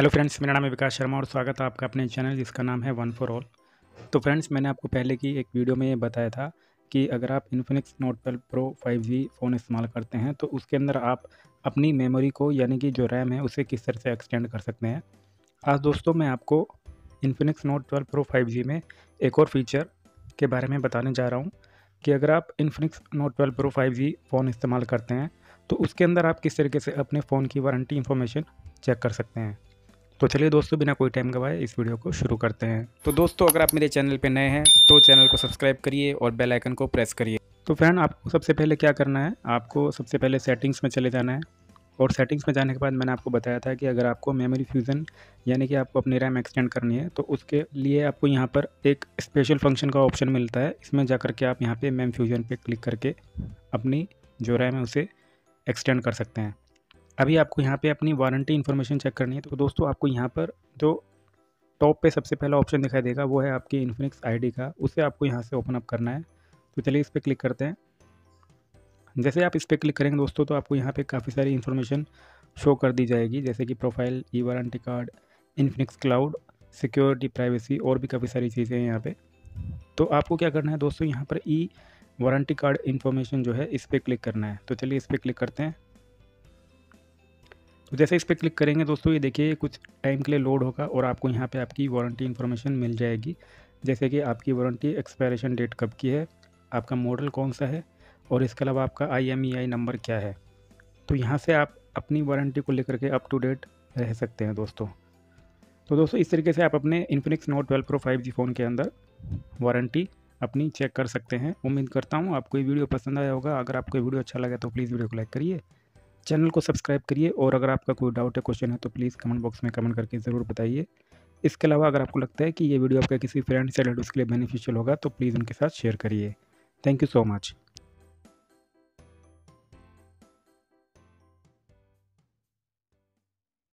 Hello friends मेरा नाम है विकास शर्मा और स्वागत है आपका अपने चैनल जिसका नाम है वन फॉर ऑल तो फ्रेंड्स मैंने आपको पहले की एक वीडियो में ये बताया था कि अगर आप Infinix Note twelve Pro 5G phone इस्तेमाल करते हैं तो उसके अंदर आप अपनी मेमोरी को, यानी कि जो रैम है, उसे किस तरह से एक्सटेंड कर सकते हैं। आज दोस्तों, मैं आपको Infinix Note twelve Pro five में एक और फीचर के बारे में बताने जा रहा हूँ कि अगर आप Infinix Note twelve Pro five phone इस्तेमाल करते हैं तो उसके अंदर आप किस तरीके से अपने फ़ोन की वारंटी इन्फॉर्मेशन चेक कर सकते हैं। तो चलिए दोस्तों, बिना कोई टाइम गवाए इस वीडियो को शुरू करते हैं। तो दोस्तों, अगर आप मेरे चैनल पर नए हैं तो चैनल को सब्सक्राइब करिए और बेल आइकन को प्रेस करिए। तो फ्रेंड आपको सबसे पहले क्या करना है? आपको सबसे पहले सेटिंग्स में चले जाना है। और सेटिंग्स में जाने के बाद मैंने आपको बताया था कि अगर आपको मेमोरी फ्यूज़न यानी कि आपको अपनी रैम एक्सटेंड करनी है तो उसके लिए आपको यहाँ पर एक स्पेशल फ़ंक्शन का ऑप्शन मिलता है। इसमें जा कर के आप यहाँ पे मेम फ्यूज़न पे क्लिक करके अपनी जो रैम है उसे एक्सटेंड कर सकते हैं। अभी आपको यहाँ पे अपनी वारंटी इन्फॉर्मेशन चेक करनी है। तो दोस्तों, आपको यहाँ पर जो टॉप पे सबसे पहला ऑप्शन दिखाई देगा, वो है आपकी इन्फिनिक्स आईडी का। उसे आपको यहाँ से ओपन अप करना है। तो चलिए इस पर क्लिक करते हैं। जैसे आप इस पर क्लिक करेंगे दोस्तों तो आपको यहाँ पे काफ़ी सारी इन्फॉर्मेशन शो कर दी जाएगी। जैसे कि profile e warranty card, Infinix cloud, security, privacy और भी काफ़ी सारी चीज़ें हैं यहाँ पर तो आपको क्या करना है दोस्तों, यहाँ पर ई वारंटी कार्ड इन्फॉर्मेशन जो है इस पर क्लिक करना है। तो चलिए इस पर क्लिक करते हैं। तो जैसे इस पर क्लिक करेंगे दोस्तों, ये देखिए कुछ टाइम के लिए लोड होगा और आपको यहाँ पे आपकी वारंटी इन्फॉर्मेशन मिल जाएगी। जैसे कि आपकी वारंटी एक्सपायरेशन डेट कब की है, आपका मॉडल कौन सा है और इसके अलावा आपका आईएमईआई नंबर क्या है। तो यहाँ से आप अपनी वारंटी को लेकर के अप टू डेट रह सकते हैं दोस्तों। तो दोस्तों, इस तरीके से आप अपने Infinix note twelve pro five G phone के अंदर वारंटी अपनी चेक कर सकते हैं। उम्मीद करता हूँ आपको ये वीडियो पसंद आया होगा। अगर आपको वीडियो अच्छा लगे तो प्लीज़ वीडियो को लाइक करिए। चैनल को सब्सक्राइब करिए और अगर आपका कोई डाउट या क्वेश्चन है तो प्लीज़ कमेंट बॉक्स में कमेंट करके ज़रूर बताइए। इसके अलावा अगर आपको लगता है कि ये वीडियो आपका किसी फ्रेंड से रिलेटिव के लिए बेनिफिशियल होगा तो प्लीज़ उनके साथ शेयर करिए। Thank you so much